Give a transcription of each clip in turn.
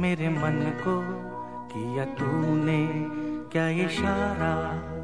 मेरे मन को किया तूने क्या इशारा?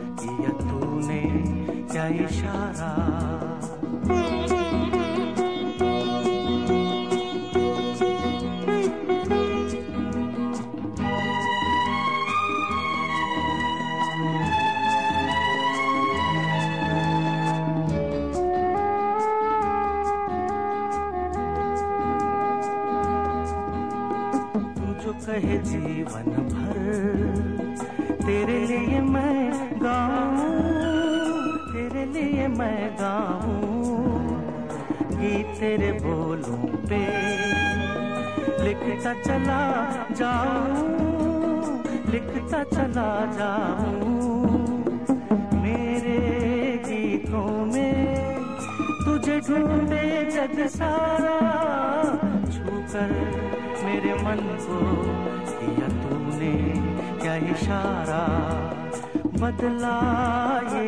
किया तूने क्या इशारा? कहे जीवन भर तेरे लिए मैं तेरे मैं गाऊं, गीत तेरे बोलों पे लिखता चला जाऊँ, लिखता चला जाऊँ। मेरे गीतों में तुझे ढूंढे जग सारा, छूकर मेरे मन को किया तूने क्या इशारा, बदला ये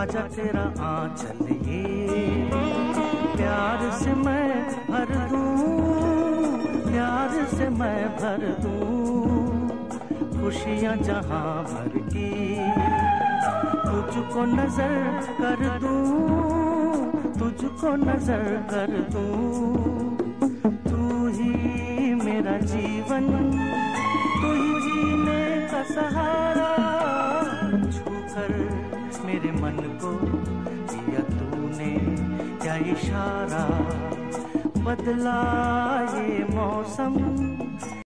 आजा तेरा आंचल ये प्यार से मैं भर दूँ, प्यार से मैं भर दूँ। खुशियाँ जहाँ भर की, तुझको नज़र कर दूँ, तुझको नज़र कर दूँ। मेरे मन को दिया तूने। क्या इशारा बदला ये मौसम?